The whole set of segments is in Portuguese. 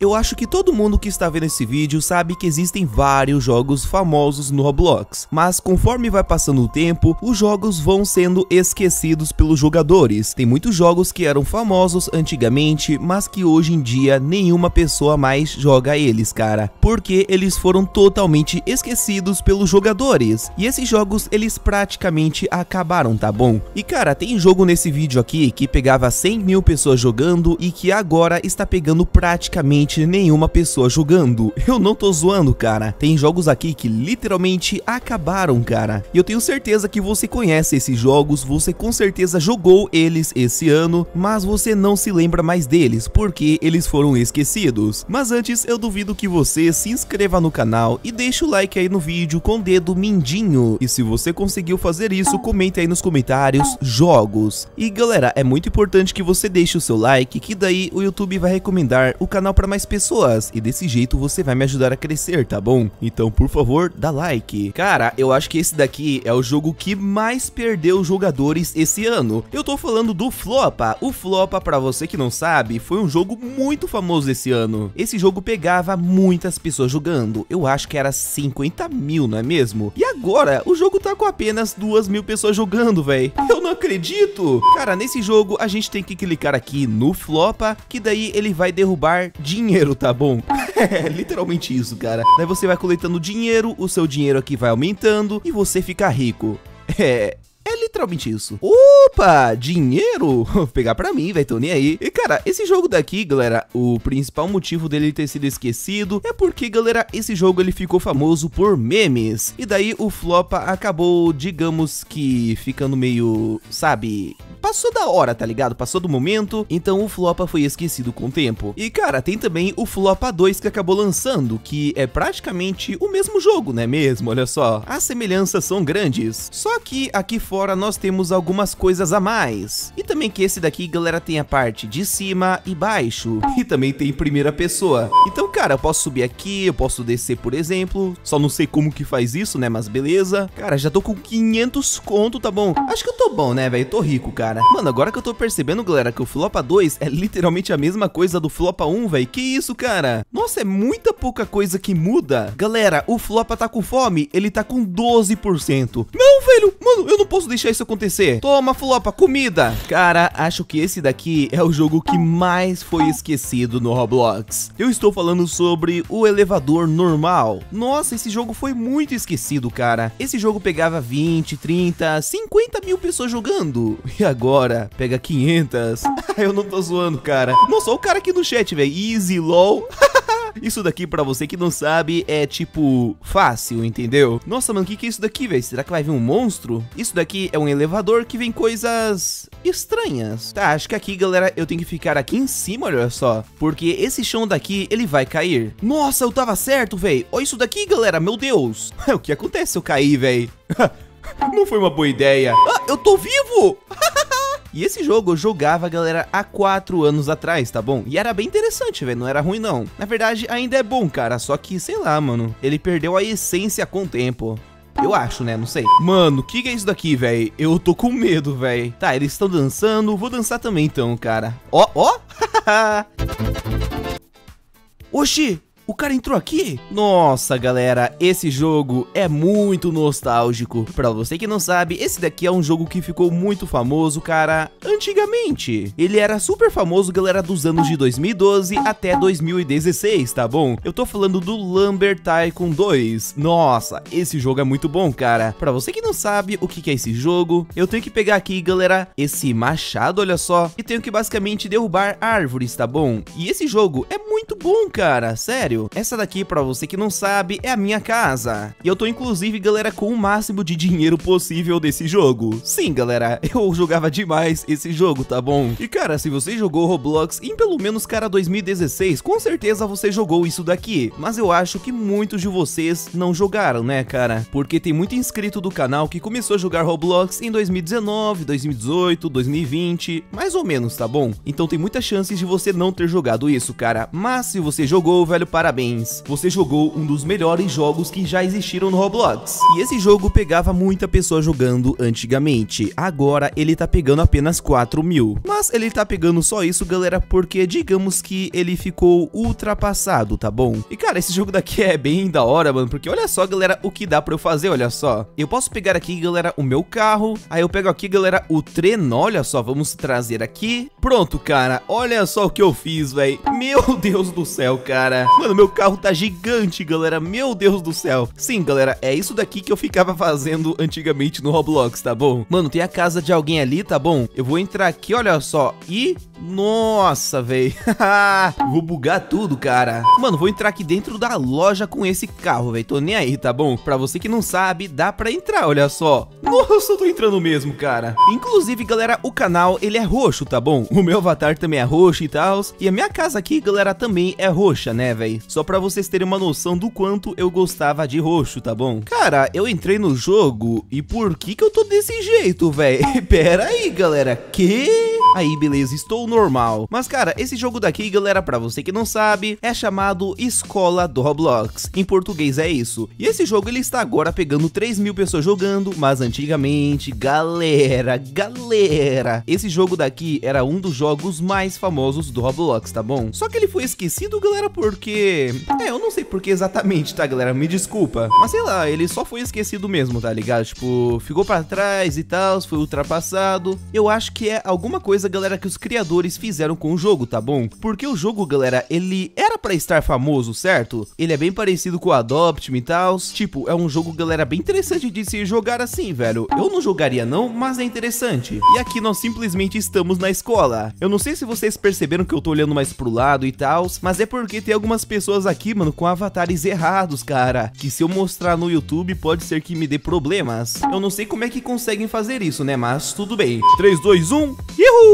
Eu acho que todo mundo que está vendo esse vídeo sabe que existem vários jogos famosos no Roblox, mas conforme vai passando o tempo, os jogos vão sendo esquecidos pelos jogadores. Tem muitos jogos que eram famosos antigamente, mas que hoje em dia nenhuma pessoa mais joga eles, cara, porque eles foram totalmente esquecidos pelos jogadores. E esses jogos, eles praticamente acabaram, tá bom? E cara, tem jogo nesse vídeo aqui que pegava 100 mil pessoas jogando e que agora está pegando praticamente literalmente nenhuma pessoa jogando. Eu não tô zoando, cara. Tem jogos aqui que literalmente acabaram, cara. E eu tenho certeza que você conhece esses jogos, você com certeza jogou eles esse ano, mas você não se lembra mais deles, porque eles foram esquecidos. Mas antes, eu duvido que você se inscreva no canal e deixe o like aí no vídeo com o dedo mindinho. E se você conseguiu fazer isso, comente aí nos comentários jogos. E galera, é muito importante que você deixe o seu like, que daí o YouTube vai recomendar o canal para mais mais pessoas e desse jeito você vai me ajudar a crescer, tá bom? Então, por favor, dá like. Cara, eu acho que esse daqui é o jogo que mais perdeu jogadores esse ano. Eu tô falando do Flopa. O Flopa, pra você que não sabe, foi um jogo muito famoso esse ano. Esse jogo pegava muitas pessoas jogando. Eu acho que era 50 mil, não é mesmo? E agora, o jogo tá com apenas 2 mil pessoas jogando, velho. Eu não acredito. Cara, nesse jogo a gente tem que clicar aqui no Flopa, que daí ele vai derrubar dinheiro dinheiro, tá bom? É, literalmente isso, cara. Daí você vai coletando dinheiro, o seu dinheiro aqui vai aumentando e você fica rico. É, é literalmente isso. Opa, dinheiro? Pegar pra mim, vai tô nem aí. E cara, esse jogo daqui, galera, o principal motivo dele ter sido esquecido é porque, galera, esse jogo ele ficou famoso por memes. E daí o Flopa acabou, digamos que, ficando meio, sabe, passou da hora, tá ligado? Passou do momento, então o Flopa foi esquecido com o tempo. E cara, tem também o Flopa 2 que acabou lançando, que é praticamente o mesmo jogo, né mesmo? Olha só, as semelhanças são grandes. Só que aqui fora nós temos algumas coisas a mais. E também que esse daqui, galera, tem a parte de cima e baixo. E também tem primeira pessoa. Então, cara, eu posso subir aqui, eu posso descer, por exemplo. Só não sei como que faz isso, né? Mas beleza. Cara, já tô com 500 conto, tá bom? Acho que eu tô bom, né, velho? Tô rico, cara. Mano, agora que eu tô percebendo, galera, que o Flopa 2 é literalmente a mesma coisa do Flopa 1, velho. Que isso, cara? Nossa, é muita pouca coisa que muda. Galera, o Flopa tá com fome, ele tá com 12%. Não, velho, mano, eu não posso deixar isso acontecer. Toma, Flopa, comida. Cara, acho que esse daqui é o jogo que mais foi esquecido no Roblox. Eu estou falando sobre o elevador normal. Nossa, esse jogo foi muito esquecido, cara. Esse jogo pegava 20, 30, 50 mil pessoas jogando. E agora pega 500. eu não tô zoando, cara. Nossa, o cara aqui no chat, velho. Easy, lol. Isso daqui, pra você que não sabe, é tipo fácil, entendeu? Nossa, mano, o que, que é isso daqui, velho? Será que vai vir um monstro? Isso daqui é um elevador que vem coisas estranhas. Tá, acho que aqui, galera, eu tenho que ficar aqui em cima, olha só. Porque esse chão daqui, ele vai cair. Nossa, eu tava certo, velho. Olha isso daqui, galera, meu Deus. o que acontece se eu cair, velho? Não foi uma boa ideia. Ah, eu tô vivo! E esse jogo eu jogava, galera, há 4 anos atrás, tá bom? E era bem interessante, velho, não era ruim não. Na verdade, ainda é bom, cara, só que, sei lá, mano, ele perdeu a essência com o tempo. Eu acho, né? Não sei. Mano, o que, que é isso daqui, velho? Eu tô com medo, velho. Tá, eles estão dançando. Vou dançar também, então, cara. Ó, ó. Oxi, o cara entrou aqui? Nossa, galera, esse jogo é muito nostálgico. Pra você que não sabe, esse daqui é um jogo que ficou muito famoso, cara, antigamente. Ele era super famoso, galera, dos anos de 2012 até 2016, tá bom? Eu tô falando do Lumber Tycoon 2. Nossa, esse jogo é muito bom, cara. Pra você que não sabe o que é esse jogo, eu tenho que pegar aqui, galera, esse machado, olha só, e tenho que basicamente derrubar árvores, tá bom? E esse jogo é muito bom, cara, sério essa daqui, pra você que não sabe, é a minha casa. E eu tô inclusive, galera, com o máximo de dinheiro possível desse jogo. Sim, galera, eu jogava demais esse jogo, tá bom? E cara, se você jogou Roblox em pelo menos, cara, 2016, com certeza você jogou isso daqui. Mas eu acho que muitos de vocês não jogaram, né, cara? Porque tem muito inscrito do canal que começou a jogar Roblox em 2019, 2018, 2020, mais ou menos, tá bom? Então tem muitas chances de você não ter jogado isso, cara. Mas se você jogou, velho, para parabéns. Você jogou um dos melhores jogos que já existiram no Roblox. E esse jogo pegava muita pessoa jogando antigamente. Agora ele tá pegando apenas 4 mil. Mas ele tá pegando só isso, galera, porque digamos que ele ficou ultrapassado, tá bom? E cara, esse jogo daqui é bem da hora, mano, porque olha só, galera, o que dá pra eu fazer, olha só. Eu posso pegar aqui, galera, o meu carro, aí eu pego aqui, galera, o trenó, olha só, vamos trazer aqui. Pronto, cara, olha só o que eu fiz, velho. Meu Deus do céu, cara. Mano, meu carro tá gigante, galera, meu Deus do céu. Sim, galera, é isso daqui que eu ficava fazendo antigamente no Roblox, tá bom? Mano, tem a casa de alguém ali, tá bom? Eu vou entrar aqui, olha só, e... Nossa, velho. vou bugar tudo, cara. Mano, vou entrar aqui dentro da loja com esse carro, velho. Tô nem aí, tá bom? Pra você que não sabe, dá pra entrar, olha só. Nossa, eu tô entrando mesmo, cara. Inclusive, galera, o canal, ele é roxo, tá bom? O meu avatar também é roxo e tal. E a minha casa aqui, galera, também é roxa, né, velho? Só pra vocês terem uma noção do quanto eu gostava de roxo, tá bom? Cara, eu entrei no jogo e por que que eu tô desse jeito, velho? Pera aí, galera. Que? Aí, beleza, estou normal. Mas, cara, esse jogo daqui, galera, pra você que não sabe, é chamado Escola do Roblox. Em português é isso. E esse jogo, ele está agora pegando 3 mil pessoas jogando, mas antigamente, galera, galera, esse jogo daqui era um dos jogos mais famosos do Roblox, tá bom? Só que ele foi esquecido, galera, porque... É, eu não sei por que exatamente, tá, galera? Me desculpa. Mas sei lá, ele só foi esquecido mesmo, tá ligado? Tipo, ficou pra trás e tal, foi ultrapassado. Eu acho que é alguma coisa, galera, que os criadores fizeram com o jogo, tá bom? Porque o jogo, galera, ele era pra estar famoso, certo? Ele é bem parecido com o Adopt Me e tal. Tipo, é um jogo, galera, bem interessante de se jogar assim, velho. Eu não jogaria não, mas é interessante. E aqui nós simplesmente estamos na escola. Eu não sei se vocês perceberam que eu tô olhando mais pro lado e tal, mas é porque tem algumas pessoas aqui, mano, com avatares errados, cara. Que se eu mostrar no YouTube, pode ser que me dê problemas. Eu não sei como é que conseguem fazer isso, né, mas tudo bem. 3, 2, 1, Uhul!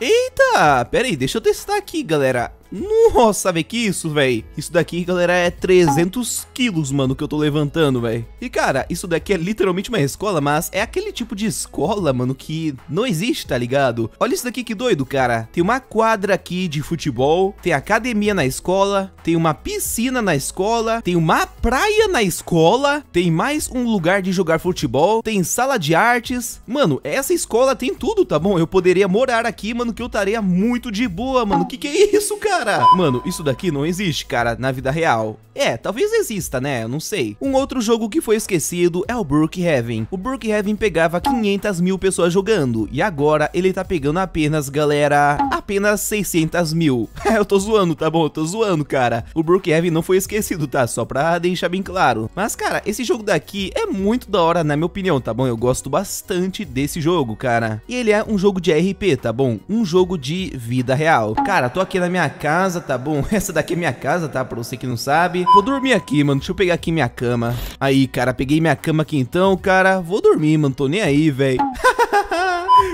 Eita, pera aí, deixa eu testar aqui, galera. Nossa, vê que isso, velho. Isso daqui, galera, é 300 quilos, mano, que eu tô levantando, velho. E, cara, isso daqui é literalmente uma escola, mas é aquele tipo de escola, mano, que não existe, tá ligado? Olha isso daqui que doido, cara. Tem uma quadra aqui de futebol, tem academia na escola, tem uma piscina na escola, tem uma praia na escola, tem mais um lugar de jogar futebol, tem sala de artes. Mano, essa escola tem tudo, tá bom? Eu poderia morar aqui, mano, que eu estaria muito de boa, mano. Que que é isso, cara? Mano, isso daqui não existe, cara, na vida real. É, talvez exista, né? Eu não sei. Um outro jogo que foi esquecido é o Brookhaven. O Brookhaven pegava 500 mil pessoas jogando, e agora ele tá pegando apenas, galera, apenas 600 mil. eu tô zoando, tá bom? Eu tô zoando, cara. O Brookhaven não foi esquecido, tá? Só pra deixar bem claro. Mas, cara, esse jogo daqui é muito da hora, na minha opinião, tá bom? Eu gosto bastante desse jogo, cara. E ele é um jogo de RP, tá bom? Um jogo de vida real. Cara, tô aqui na minha casa, tá bom? Essa daqui é minha casa, tá? Pra você que não sabe. Vou dormir aqui, mano. Deixa eu pegar aqui minha cama. Aí, cara, peguei minha cama aqui então, cara. Vou dormir, mano. Tô nem aí, velho.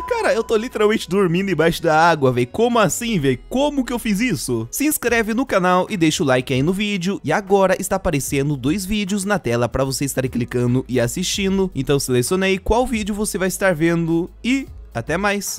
Cara, eu tô literalmente dormindo embaixo da água, velho. Como assim, velho? Como que eu fiz isso? Se inscreve no canal e deixa o like aí no vídeo. E agora está aparecendo dois vídeos na tela para você estar clicando e assistindo. Então selecione aí qual vídeo você vai estar vendo e até mais.